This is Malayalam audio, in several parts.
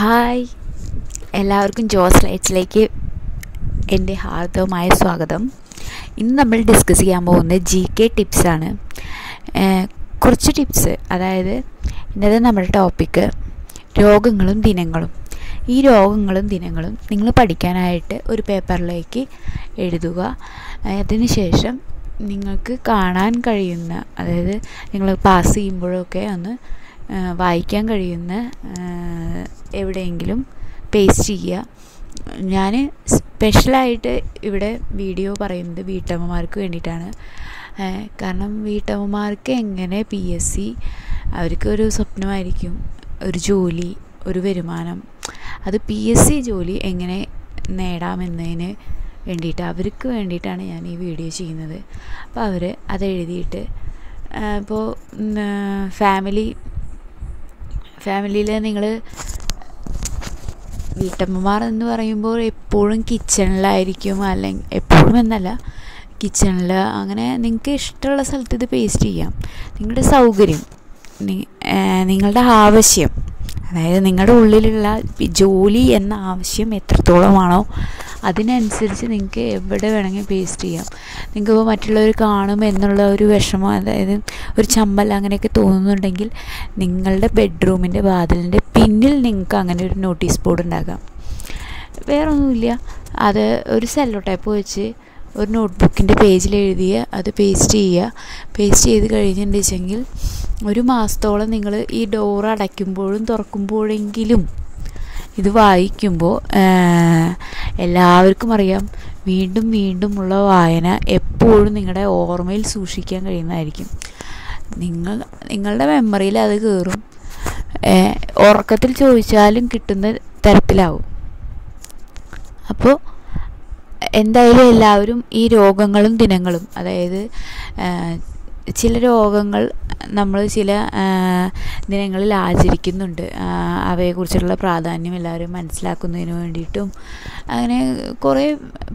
ഹായ്. എല്ലാവർക്കും ജോസ് ലൈറ്റ്സിലേക്ക് എന്റെ ഹാർദവമായ സ്വാഗതം. ഇന്ന് നമ്മൾ ഡിസ്കസ് ചെയ്യാൻ പോകുന്നത് ജി കെ ടിപ്സാണ് കുറച്ച് ടിപ്സ് അതായത് ഇന്നത്തെ നമ്മുടെ ടോപ്പിക്ക് രോഗങ്ങളും ദിനങ്ങളും. ഈ രോഗങ്ങളും ദിനങ്ങളും നിങ്ങൾ പഠിക്കാനായിട്ട് ഒരു പേപ്പറിലേക്ക് എഴുതുക. അതിനുശേഷം നിങ്ങൾക്ക് കാണാൻ കഴിയുന്ന അതായത് നിങ്ങൾ പാസ് ചെയ്യുമ്പോഴൊക്കെ ഒന്ന് വായിക്കാൻ കഴിയുന്ന എവിടെയെങ്കിലും പേസ്റ്റ് ചെയ്യുക. ഞാൻ സ്പെഷ്യലായിട്ട് ഇവിടെ വീഡിയോ പറയുന്നത് വീട്ടമ്മമാർക്ക് വേണ്ടിയിട്ടാണ്. കാരണം വീട്ടമ്മമാർക്ക് എങ്ങനെ പി എസ് സി അവർക്കൊരു സ്വപ്നമായിരിക്കും ഒരു ജോലി ഒരു വരുമാനം. അത് പി എസ് സി ജോലി എങ്ങനെ നേടാമെന്നതിന് വേണ്ടിയിട്ട് അവർക്ക് വേണ്ടിയിട്ടാണ് ഞാൻ ഈ വീഡിയോ ചെയ്യുന്നത്. അപ്പോൾ അവർ അത് എഴുതിയിട്ട് ഇപ്പോൾ ഫാമിലി ഫാമിലിയിൽ നിങ്ങൾ വീട്ടമ്മമാർ എന്ന് പറയുമ്പോൾ എപ്പോഴും കിച്ചണിലായിരിക്കും അല്ലെങ്കിൽ എപ്പോഴും എന്നല്ല കിച്ചണിൽ അങ്ങനെ നിങ്ങൾക്ക് ഇഷ്ടമുള്ള സ്ഥലത്ത് ഇത് പേസ്റ്റ് ചെയ്യാം. നിങ്ങളുടെ സൗകര്യം നിങ്ങളുടെ ആവശ്യം. അതായത് നിങ്ങളുടെ ഉള്ളിലുള്ള ജോലി എന്ന ആവശ്യം എത്രത്തോളമാണോ അതിനനുസരിച്ച് നിങ്ങൾക്ക് എവിടെ വേണമെങ്കിൽ പേസ്റ്റ് ചെയ്യാം. നിങ്ങൾക്ക് ഇപ്പോൾ മറ്റുള്ളവർ കാണും എന്നുള്ള ഒരു വിഷമം അതായത് ഒരു ചമ്മൽ അങ്ങനെയൊക്കെ തോന്നുന്നുണ്ടെങ്കിൽ നിങ്ങളുടെ ബെഡ്റൂമിന്റെ വാതിലിന്റെ പിന്നിൽ നിങ്ങൾക്ക് അങ്ങനെ ഒരു നോട്ടീസ് ബോർഡ് ഉണ്ടാകാം വേറൊന്നുമില്ല. അത് ഒരു സെല്ലോ ടൈപ്പ് വെച്ച് ഒരു നോട്ട്ബുക്കിന്റെ പേജിൽ എഴുതിയ അത് പേസ്റ്റ് ചെയ്യുക. പേസ്റ്റ് ചെയ്ത് കഴിഞ്ഞിട്ടുണ്ടെങ്കിൽ ഒരു മാസത്തോളം നിങ്ങൾ ഈ ഡോർ അടയ്ക്കുമ്പോഴും തുറക്കുമ്പോഴെങ്കിലും ഇത് വായിക്കുമ്പോൾ എല്ലാവർക്കും അറിയാം വീണ്ടും വീണ്ടുമുള്ള വായന എപ്പോഴും നിങ്ങളുടെ ഓർമ്മയിൽ സൂക്ഷിക്കാൻ കഴിയുന്നതായിരിക്കും. നിങ്ങൾ നിങ്ങളുടെ മെമ്മറിയിൽ അത് കയറും ഉറക്കത്തിൽ ചോദിച്ചാലും കിട്ടുന്ന തരത്തിലാവും. അപ്പോൾ എന്തായാലും എല്ലാവരും ഈ രോഗങ്ങളും ദിനങ്ങളും അതായത് ചില രോഗങ്ങൾ നമ്മൾ ചില ദിനങ്ങളിൽ ആചരിക്കുന്നുണ്ട്. അവയെക്കുറിച്ചുള്ള പ്രാധാന്യം എല്ലാവരും മനസ്സിലാക്കുന്നതിന് വേണ്ടിയിട്ടും അങ്ങനെ കുറേ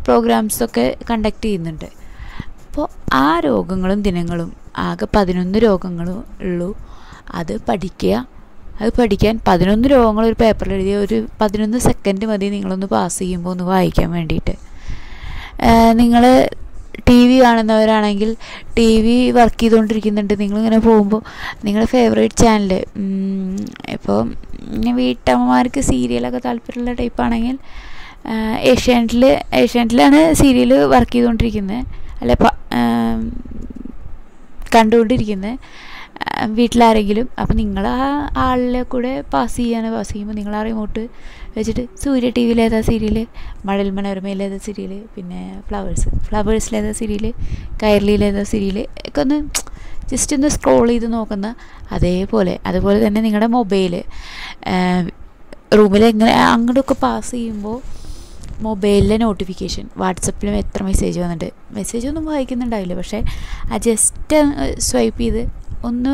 പ്രോഗ്രാംസൊക്കെ കണ്ടക്ട് ചെയ്യുന്നുണ്ട്. അപ്പോൾ ആ രോഗങ്ങളും ദിനങ്ങളും ആകെ പതിനൊന്ന് രോഗങ്ങളും ഉള്ളൂ അത് പഠിക്കുക. അത് പഠിക്കാൻ പതിനൊന്ന് രോഗങ്ങൾ ഒരു പേപ്പറിൽ എഴുതിയ ഒരു പതിനൊന്ന് സെക്കൻഡ് മതി നിങ്ങളൊന്ന് പാസ് ചെയ്യുമ്പോൾ ഒന്ന് വായിക്കാൻ വേണ്ടിയിട്ട്. നിങ്ങൾ ടി വി കാണുന്നവരാണെങ്കിൽ ടി വി വർക്ക് ചെയ്തുകൊണ്ടിരിക്കുന്നുണ്ട്. നിങ്ങളിങ്ങനെ പോകുമ്പോൾ നിങ്ങളുടെ ഫേവറേറ്റ് ചാനൽ ഇപ്പോൾ വീട്ടമ്മമാർക്ക് സീരിയലൊക്കെ താല്പര്യമുള്ള ടൈപ്പാണെങ്കിൽ ഏഷ്യാനെറ്റിൽ ഏഷ്യാനെറ്റിലാണ് സീരിയൽ വർക്ക് ചെയ്തുകൊണ്ടിരിക്കുന്നത് അല്ല കണ്ടുകൊണ്ടിരിക്കുന്നത് വീട്ടിലാരെങ്കിലും അപ്പം നിങ്ങൾ ആ ആളിലെ കൂടെ പാസ് ചെയ്യാണ്. പാസ് ചെയ്യുമ്പോൾ നിങ്ങൾ ആ റിമോട്ട് വെച്ചിട്ട് സൂര്യ ടി വിയിലേതാ സീരിയൽ മഴൽ മനോരമയിലേതാ സീരിയൽ പിന്നെ ഫ്ലവേഴ്സ് ഫ്ലവേഴ്സിലേതാ സീരിയൽ കയർലിയിലേതാ സീരിയൽ ഒക്കെ ഒന്ന് ജസ്റ്റ് ഒന്ന് സ്ക്രോൾ ചെയ്ത് നോക്കുന്ന അതേപോലെ അതുപോലെ തന്നെ നിങ്ങളുടെ മൊബൈൽ റൂമിൽ എങ്ങനെ അങ്ങോട്ടൊക്കെ പാസ് ചെയ്യുമ്പോൾ മൊബൈലിലെ നോട്ടിഫിക്കേഷൻ വാട്സപ്പിലും എത്ര മെസ്സേജ് വന്നിട്ട് മെസ്സേജ് ഒന്നും വായിക്കുന്നുണ്ടാവില്ല പക്ഷേ ആ ജസ്റ്റ് സ്വൈപ്പ് ചെയ്ത് ഒന്ന്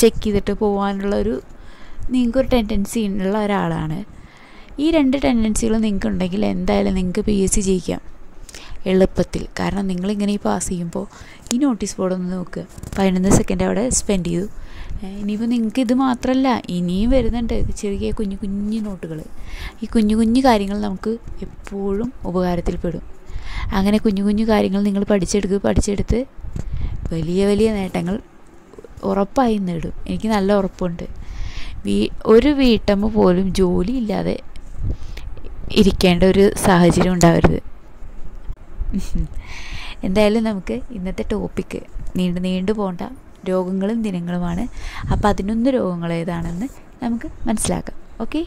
ചെക്ക് ചെയ്തിട്ട് പോകാനുള്ള ഒരു നിങ്ങൾക്കൊരു ടെൻഡൻസി ഉള്ള ഒരാളാണ്. ഈ രണ്ട് ടെൻഡൻസികളും നിങ്ങൾക്ക് ഉണ്ടെങ്കിൽ എന്തായാലും നിങ്ങൾക്ക് പി എസ് സി ജയിക്കാം. എളുപ്പത്തിൽ. കാരണം നിങ്ങളിങ്ങനെ ഈ പാസ് ചെയ്യുമ്പോൾ ഈ നോട്ടീസ് ബോർഡ് ഒന്ന് നോക്കുക പതിനൊന്ന് സെക്കൻഡ് അവിടെ സ്പെൻഡ് ചെയ്തു. ഇനിയിപ്പോൾ നിങ്ങൾക്ക് ഇത് മാത്രമല്ല ഇനിയും വരുന്നുണ്ട് ചെറിയ കുഞ്ഞു കുഞ്ഞു നോട്ടുകൾ ഈ കുഞ്ഞു കുഞ്ഞു കാര്യങ്ങൾ നമുക്ക് എപ്പോഴും ഉപകാരത്തിൽപ്പെടും. അങ്ങനെ കുഞ്ഞു കുഞ്ഞു കാര്യങ്ങൾ നിങ്ങൾ പഠിച്ചെടുക്കുക പഠിച്ചെടുത്ത് വലിയ വലിയ നേട്ടങ്ങൾ ഉറപ്പായി നേടും. എനിക്ക് നല്ല ഉറപ്പുണ്ട്. വീ ഒരു വീട്ടമ്മ പോലും ജോലി ഇല്ലാതെ ഇരിക്കേണ്ട ഒരു സാഹചര്യം ഉണ്ടാവരുത്. എന്തായാലും നമുക്ക് ഇന്നത്തെ ടോപ്പിക്ക് നീണ്ടു നീണ്ടു പോകേണ്ട രോഗങ്ങളും ദിനങ്ങളുമാണ്. ആ പതിനൊന്ന് രോഗങ്ങൾ ഏതാണെന്ന് നമുക്ക് മനസ്സിലാക്കാം. ഓക്കെ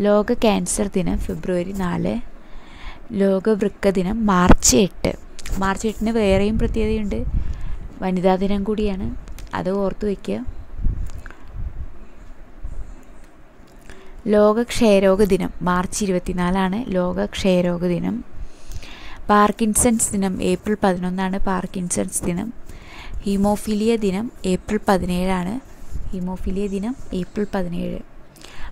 ലോക ക്യാൻസർ ദിനം ഫെബ്രുവരി നാല് ലോക വൃക്ക ദിനം മാർച്ച് എട്ട്. മാർച്ച് എട്ടിന് വേറെയും പ്രത്യേകതയുണ്ട്. വനിതാ ദിനം കൂടിയാണ്. അത് ഓർത്തു വയ്ക്കുക ലോക ക്ഷയരോഗ ദിനം. മാർച്ച് ഇരുപത്തിനാലാണ് ലോക ക്ഷയരോഗ ദിനം. പാർക്കിൻസൺസ് ദിനം. ഏപ്രിൽ പതിനൊന്നാണ് പാർക്കിൻസൺസ് ദിനം. ഹീമോഫിലിയ ദിനം. ഏപ്രിൽ പതിനേഴാണ് ഹീമോഫിലിയ ദിനം. ഏപ്രിൽ പതിനേഴ്.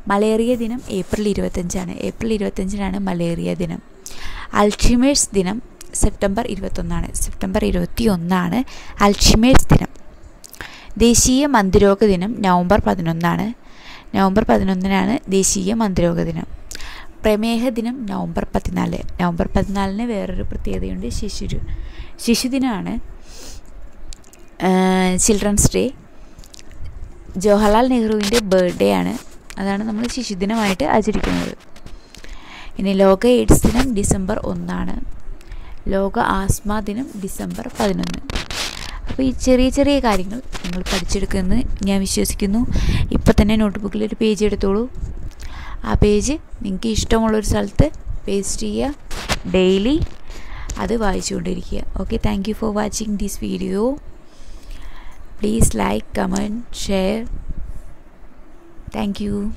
മലേറിയ ദിനം. ഏപ്രിൽ ഇരുപത്തഞ്ചാണ്. ഏപ്രിൽ ഇരുപത്തഞ്ചിനാണ് മലേറിയ ദിനം. അൾഷിമേഴ്സ് ദിനം. സെപ്റ്റംബർ ഇരുപത്തൊന്നാണ്. സെപ്റ്റംബർ ഇരുപത്തി ഒന്നാണ് അൽഷിമേഴ്സ് ദിനം. ദേശീയ മന്ത്രിരോഗ ദിനം നവംബർ പതിനൊന്നാണ്. നവംബർ പതിനൊന്നിനാണ് ദേശീയ മന്ത്രിരോഗ ദിനം. പ്രമേഹ ദിനം നവംബർ പതിനാല്. നവംബർ പതിനാലിന് വേറൊരു പ്രത്യേകതയുണ്ട് ശിശുരു. ശിശുദിനമാണ് ചിൽഡ്രൻസ് ഡേ. ജവഹർലാൽ നെഹ്റുവിന്റെ ബർത്ത്ഡേ ആണ്. അതാണ് നമ്മൾ ശിശുദിനമായിട്ട് ആചരിക്കുന്നത്. ഇനി ലോക എയ്ഡ്സ് ദിനം ഡിസംബർ ഒന്നാണ്. ലോക ആസ്മാ ദിനം ഡിസംബർ പതിനൊന്ന്. അപ്പോൾ ഈ ചെറിയ ചെറിയ കാര്യങ്ങൾ നിങ്ങൾ പഠിച്ചെടുക്കുമെന്ന് ഞാൻ വിശ്വസിക്കുന്നു. ഇപ്പം തന്നെ നോട്ട്ബുക്കിൽ ഒരു പേജ് എടുത്തോളൂ. ആ പേജ് നിങ്ങൾക്ക് ഇഷ്ടമുള്ളൊരു സ്ഥലത്ത് പേസ്റ്റ് ചെയ്യുക ഡെയിലി അത് വായിച്ചുകൊണ്ടിരിക്കുക. Okay thank you for watching this video. Please like comment share. Thank you.